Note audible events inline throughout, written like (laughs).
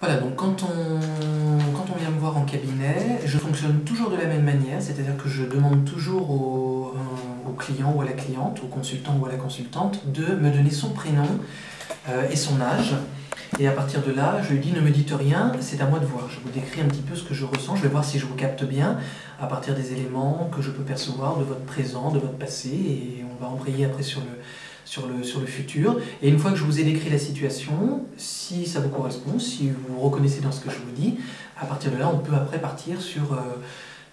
Voilà, donc quand on, quand on vient me voir en cabinet, je fonctionne toujours de la même manière, c'est-à-dire que je demande toujours au, au, client ou à la cliente, au consultant ou à la consultante, de me donner son prénom euh, et son âge. Et à partir de là, je lui dis ne me dites rien, c'est à moi de voir. Je vous décris un petit peu ce que je ressens, je vais voir si je vous capte bien à partir des éléments que je peux percevoir de votre présent, de votre passé, et on va embrayer après sur le, sur le, sur le futur. Et une fois que je vous ai décrit la situation, si ça vous correspond, si vous vous reconnaissez dans ce que je vous dis, à partir de là, on peut après partir sur, euh,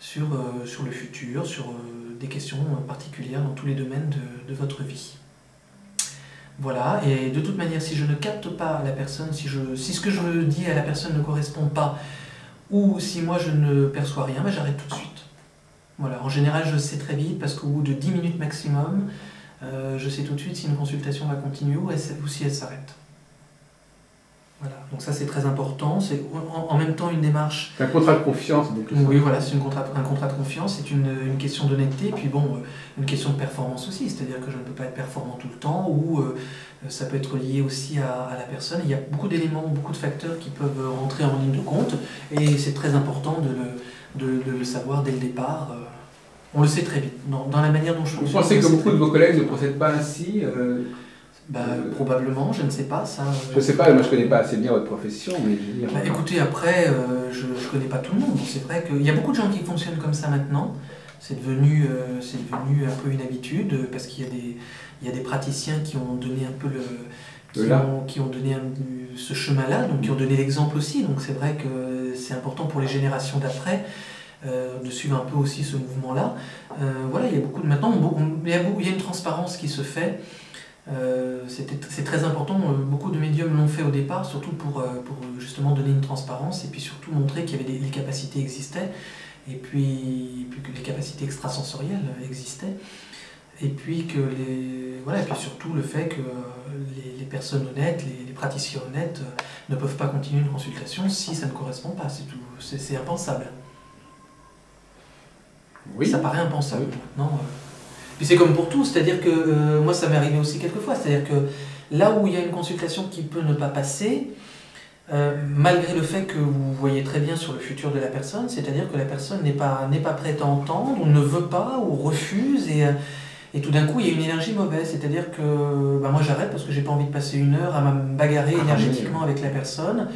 sur, euh, sur le futur, sur euh, des questions particulières dans tous les domaines de, de, votre vie. Voilà, et de toute manière, si je ne capte pas la personne, si, je, si ce que je dis à la personne ne correspond pas, ou si moi je ne perçois rien, ben j'arrête tout de suite. Voilà, en général, je sais très vite parce qu'au bout de 10 minutes maximum, euh, je sais tout de suite si une consultation va continuer ou, si elle s'arrête. Voilà, donc ça c'est très important. C'est en, même temps une démarche. C'est un contrat de confiance. Oui, voilà, c'est un contrat de confiance, c'est une, une, question d'honnêteté, puis bon, euh, une question de performance aussi, c'est-à-dire que je ne peux pas être performant tout le temps, ou euh, ça peut être lié aussi à, la personne. Il y a beaucoup d'éléments, beaucoup de facteurs qui peuvent rentrer en ligne de compte, et c'est très important de le, de, le, savoir dès le départ. On le sait très vite, dans, la manière dont je fonctionne. Vous pensez que beaucoup de vos collègues ne procèdent pas ainsi euh, bah, Probablement, je ne sais pas. Ça, je ne sais pas, moi je ne connais pas assez bien votre profession. Mais bah, écoutez, après, euh, je ne connais pas tout le monde. C'est vrai qu'il y a beaucoup de gens qui fonctionnent comme ça maintenant. C'est devenu, euh, c'est devenu un peu une habitude parce qu'il y, a des, il y a des praticiens qui ont donné un peu le. Qui, ont, qui ont, donné ce chemin-là, donc qui ont donné l'exemple aussi. Donc c'est vrai que c'est important pour les générations d'après euh, de suivre un peu aussi ce mouvement-là. Euh, voilà, il y a beaucoup de maintenant, il, y a, une transparence qui se fait. Euh, c'est très important, beaucoup de médiums l'ont fait au départ, surtout pour, justement donner une transparence et puis surtout montrer qu'il y avait des, les capacités existaient et puis, que les capacités extrasensorielles existaient. Et puis, que voilà, et puis surtout le fait que les, personnes honnêtes, les, praticiens honnêtes ne peuvent pas continuer une consultation si ça ne correspond pas, c'est impensable. Oui. Ça paraît impensable. Non euh. Puis c'est comme pour tout, c'est-à-dire que euh, moi ça m'est arrivé aussi quelquefois, c'est-à-dire que là où il y a une consultation qui peut ne pas passer, euh, malgré le fait que vous voyez très bien sur le futur de la personne, c'est-à-dire que la personne n'est pas, pas prête à entendre, ou ne veut pas, ou refuse, et, et tout d'un coup il y a une énergie mauvaise, c'est-à-dire que bah, moi j'arrête parce que j'ai pas envie de passer une heure à me bagarrer ah, énergétiquement avec la personne,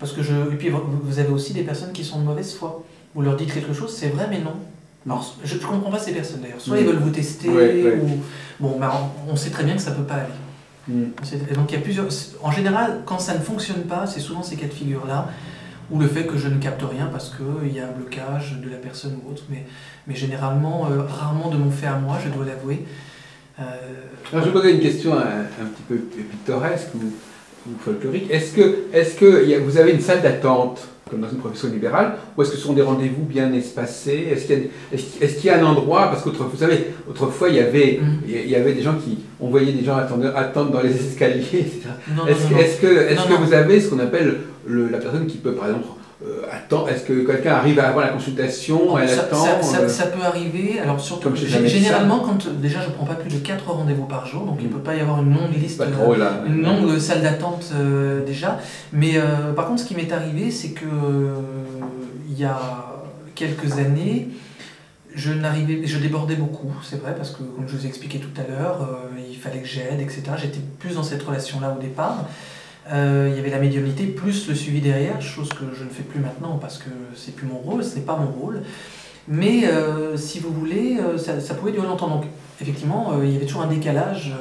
parce que je... Et puis vous avez aussi des personnes qui sont de mauvaise foi. Vous leur dites quelque chose, c'est vrai mais non. Alors, je ne comprends pas ces personnes d'ailleurs. Soit ils veulent vous tester, ou. Bon, bah, on sait très bien que ça ne peut pas aller. Mm. donc, il y a plusieurs. En général, quand ça ne fonctionne pas, c'est souvent ces cas de figure-là, ou le fait que je ne capte rien parce qu'il y a un blocage de la personne ou autre. Mais, mais généralement, euh, rarement de mon fait à moi, je dois l'avouer. Euh, Alors, je vais poser une question un, un petit peu pittoresque ou, folklorique. Est-ce que, est que vous avez une salle d'attente? Comme dans une profession libérale, ou est-ce que ce sont des rendez-vous bien espacés? Est-ce qu'il y, est y, a un endroit? Parce qu'autrefois, vous savez, autrefois, il y, avait, mm. il y avait des gens qui, on voyait des gens attendre, attendre dans les (laughs) escaliers, etc. Est-ce que, est que vous avez ce qu'on appelle le, la personne qui peut, par exemple, euh, attends, est-ce que quelqu'un arrive à avoir la consultation elle ça, attend, ça, euh, ça, peut arriver. Alors surtout, généralement, quand déjà je prends pas plus de 4 rendez-vous par jour, donc il ne mm. peut pas y avoir une longue liste, une longue salle d'attente euh, déjà. Mais par contre, ce qui m'est arrivé, c'est que il y a quelques années, je n'arrivais, je débordais beaucoup, c'est vrai, parce que comme je vous ai expliqué tout à l'heure, il fallait que j'aide, etc. J'étais plus dans cette relation-là au départ. Euh, il y avait la médiumnité plus le suivi derrière, chose que je ne fais plus maintenant parce que c'est plus mon rôle, ce n'est pas mon rôle. Mais euh, si vous voulez, euh, ça, pouvait durer longtemps. Donc effectivement, il y avait toujours un décalage,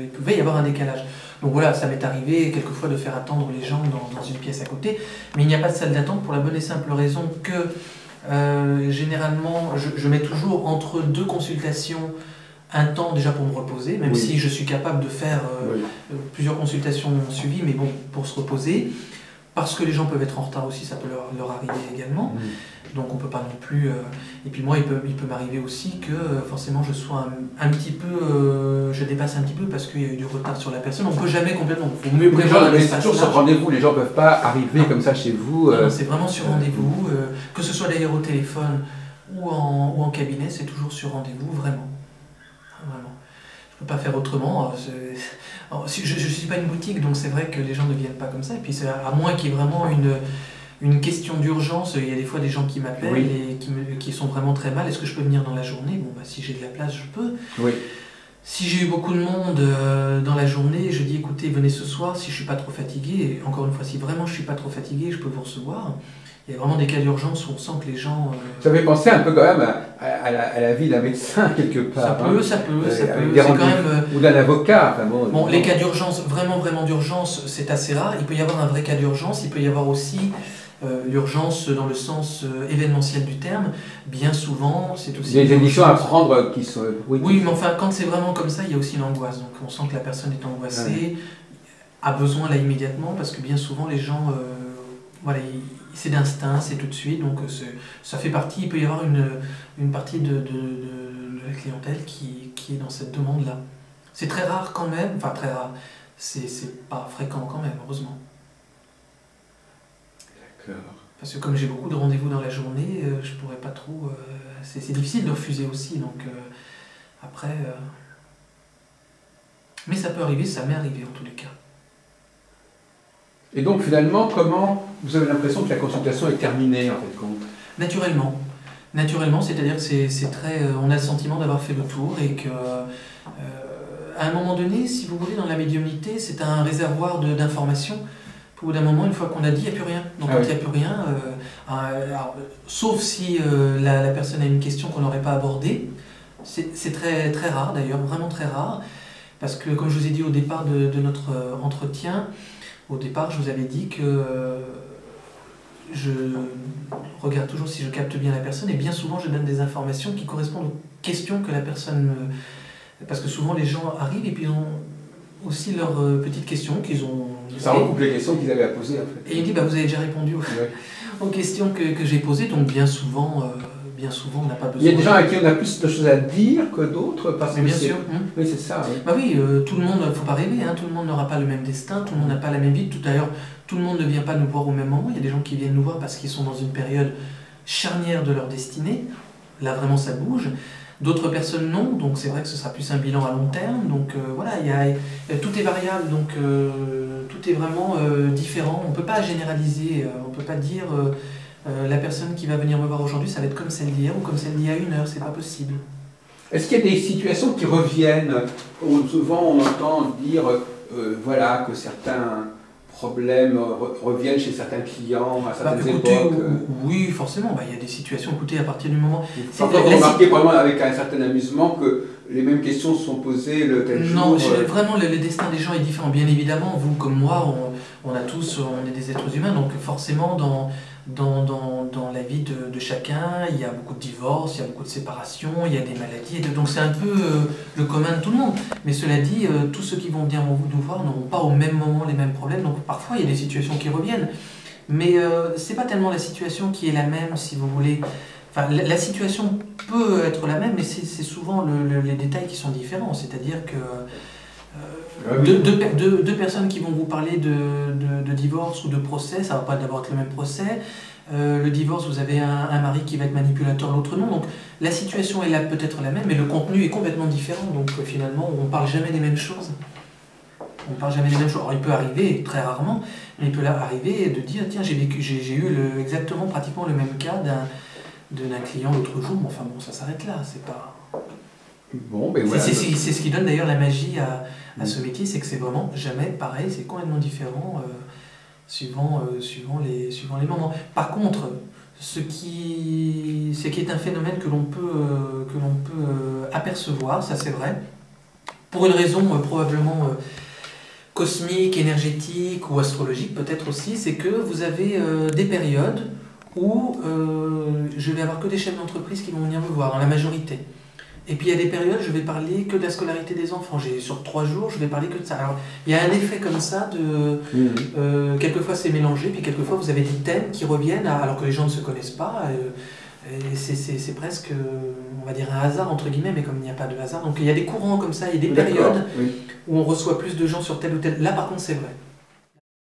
il pouvait y avoir un décalage. Donc voilà, ça m'est arrivé quelquefois de faire attendre les gens dans, une pièce à côté, mais il n'y a pas de salle d'attente pour la bonne et simple raison que généralement, je, mets toujours entre deux consultations un temps déjà pour me reposer, même si je suis capable de faire euh, euh, plusieurs consultations suivies, mais bon, pour se reposer. Parce que les gens peuvent être en retard aussi, ça peut leur, arriver également. Donc on peut pas non plus. Euh, et puis moi, il peut, il peut m'arriver aussi que forcément je sois un, petit peu. je dépasse un petit peu parce qu'il y a eu du retard sur la personne. On peut jamais complètement. Faut mieux prévoir Mais c'est toujours sur rendez-vous, les gens peuvent pas arriver comme ça chez vous. c'est vraiment sur rendez-vous. que ce soit d'ailleurs au téléphone ou en, ou en cabinet, c'est toujours sur rendez-vous, vraiment. Vraiment. Je peux pas faire autrement. je ne suis pas une boutique, donc c'est vrai que les gens ne viennent pas comme ça. Et puis, à moins qu'il y ait vraiment une, une question d'urgence, il y a des fois des gens qui m'appellent et qui, qui, sont vraiment très mal. Est-ce que je peux venir dans la journée? Bon, bah, si j'ai de la place, je peux. Oui. Si j'ai eu beaucoup de monde euh, dans la journée, je dis écoutez, venez ce soir si je suis pas trop fatigué. Et encore une fois, si vraiment je suis pas trop fatigué, je peux vous recevoir. Il y a vraiment des cas d'urgence où on sent que les gens. Euh... Ça fait penser un peu quand même à, la, vie d'un médecin (laughs) quelque part. Ça peut, ça peut, euh, ça peut. Quand même, euh, ou d'un avocat. bon, bon les cas d'urgence, vraiment, vraiment d'urgence, c'est assez rare. Il peut y avoir un vrai cas d'urgence. Il peut y avoir aussi euh, l'urgence dans le sens euh, événementiel du terme, bien souvent, c'est aussi... Des émissions à prendre qui sont... Oui, mais enfin, quand c'est vraiment comme ça, il y a aussi l'angoisse. Donc on sent que la personne est angoissée, a besoin là immédiatement, parce que bien souvent, les gens... Euh, voilà, c'est d'instinct, c'est tout de suite, donc ça fait partie, il peut y avoir une, une partie de, de, de, la clientèle qui, qui, est dans cette demande-là. C'est très rare quand même, enfin très rare, c'est pas fréquent quand même, heureusement. Parce que comme j'ai beaucoup de rendez-vous dans la journée, euh, je pourrais pas trop. Euh, c'est difficile de refuser aussi, donc euh, après. Mais ça peut arriver, ça m'est arrivé en tous les cas. Et donc finalement, comment vous avez l'impression que la consultation est terminée en fait compte Naturellement. Naturellement, c'est-à-dire que c'est très. on a le sentiment d'avoir fait le tour et que. à un moment donné, si vous voulez, dans la médiumnité, c'est un réservoir d'informations au bout d'un moment, une fois qu'on a dit, il n'y a plus rien. Donc ah quand il n'y a plus rien, euh, euh, sauf si euh, la, personne a une question qu'on n'aurait pas abordée, c'est très, très rare d'ailleurs, vraiment très rare, parce que comme je vous ai dit au départ de, notre entretien, au départ je vous avais dit que je regarde toujours si je capte bien la personne, et bien souvent je donne des informations qui correspondent aux questions que la personne. Parce que souvent les gens arrivent et puis ils ont aussi leurs petites questions qu'ils ont ça recoupe les questions qu'ils avaient à poser en fait. Et il dit bah, Vous avez déjà répondu (laughs) aux, questions que, que j'ai posées, donc bien souvent, euh, bien souvent on n'a pas besoin. Il y a des gens à qui on a plus de choses à dire que d'autres parce Mais bien sûr. Hein. Oui, c'est ça. Oui, bah oui euh, tout le monde, il ne faut pas rêver, hein, tout le monde n'aura pas le même destin, tout le monde n'a pas la même vie. Tout d'ailleurs, tout le monde ne vient pas nous voir au même moment. Il y a des gens qui viennent nous voir parce qu'ils sont dans une période charnière de leur destinée. Là, vraiment, ça bouge. D'autres personnes non, donc c'est vrai que ce sera plus un bilan à long terme. Donc euh, voilà, il y a, tout est variable, donc euh, tout est vraiment euh, différent. On ne peut pas généraliser, on ne peut pas dire la personne qui va venir me voir aujourd'hui, ça va être comme celle d'hier ou comme celle d'il y a une heure, c'est pas possible. Est-ce qu'il y a des situations qui reviennent Souvent on entend dire voilà que certains problèmes reviennent chez certains clients à certaines bah, époques euh. Oui, forcément. Bah, il y a des situations, écoutez, à partir du moment... Parfois, vous remarquez probablement avec un certain amusement que les mêmes questions sont posées le tel non, jour. Non, euh. vraiment, le, destin des gens est différent. Bien évidemment, vous comme moi, on, on, a tous, on est des êtres humains, donc forcément, dans, dans, dans, dans la vie de, de, chacun, il y a beaucoup de divorces, il y a beaucoup de séparations, il y a des maladies, donc c'est un peu euh, le commun de tout le monde. Mais cela dit, euh, tous ceux qui vont venir nous voir n'auront pas au même moment les mêmes problèmes, donc parfois il y a des situations qui reviennent. Mais euh, c'est pas tellement la situation qui est la même, si vous voulez. Enfin, la, situation peut être la même, mais c'est souvent le, les détails qui sont différents. C'est-à-dire que ah deux, personnes qui vont vous parler de, divorce ou de procès, ça va pas d'abord être le même procès. Euh, le divorce, vous avez un, mari qui va être manipulateur, l'autre non. Donc la situation est là peut-être la même, mais le contenu est complètement différent. Donc euh, finalement, on ne parle jamais des mêmes choses. On ne parle jamais des mêmes choses. Alors il peut arriver, très rarement, mais il peut arriver de dire tiens, j'ai vécu, j'ai eu le, exactement pratiquement le même cas d'un client l'autre jour, mais enfin bon, ça s'arrête là. C'est pas. Bon, ben C'est ce qui donne d'ailleurs la magie à, à ce métier, c'est que c'est vraiment jamais pareil, c'est complètement différent euh, suivant, euh, suivant, les, suivant les moments. Par contre, ce qui, ce qui est un phénomène que l'on peut, euh, que l'on peut apercevoir, ça c'est vrai, pour une raison probablement cosmique, énergétique ou astrologique peut-être aussi, c'est que vous avez des périodes où je vais avoir que des chefs d'entreprise qui vont venir me voir, dans la majorité. Et puis il y a des périodes, je vais parler que de la scolarité des enfants. J'ai sur trois jours, je vais parler que de ça. Alors il y a un effet comme ça de. Mhm. Euh, quelquefois c'est mélangé, puis quelquefois vous avez des thèmes qui reviennent alors que les gens ne se connaissent pas. Euh, et c'est presque, on va dire, un hasard entre guillemets, mais comme il n'y a pas de hasard. Donc il y a des courants comme ça, il y a des périodes où on reçoit plus de gens sur tel ou tel. Là par contre c'est vrai.